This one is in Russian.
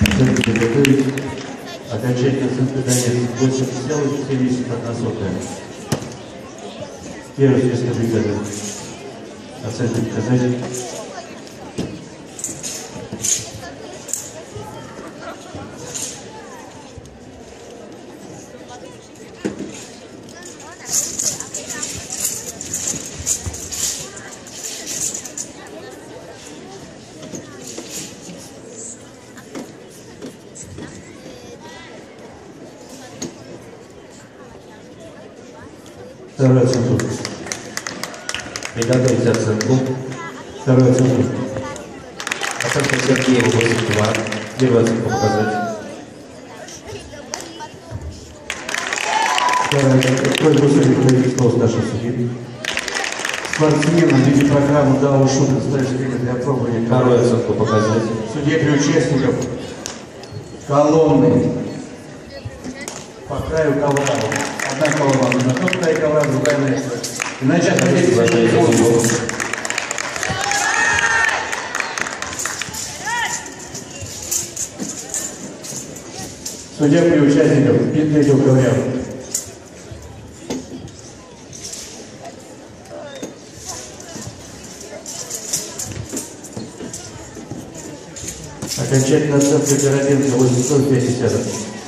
Оценка приготовить. Окончательная оценка конец. 8,71. Первый место бригады. Оценка показать. Вторую оценку. Приготовить оценку. Вторую оценку. Оценка Сергеева 82. Первую оценку показать. Вторая оценка. Просьба пройти стол старшего судьи. Спортсменам в виде программы «Дау Шут» ставишь время для пробования Вторую оценку показать. Судье при участников колонны по краю ковра. Одна колонна на тот край ковра, другая на этот. Иначе суд. Судья при участников третьего ковря. Окончательная оценка Городенко 850.